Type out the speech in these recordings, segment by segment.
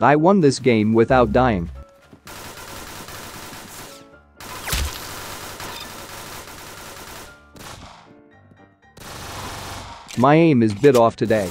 I won this game without dying. My aim is bit off today.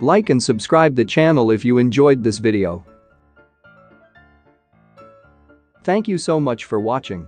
Like and subscribe the channel if you enjoyed this video. Thank you so much for watching.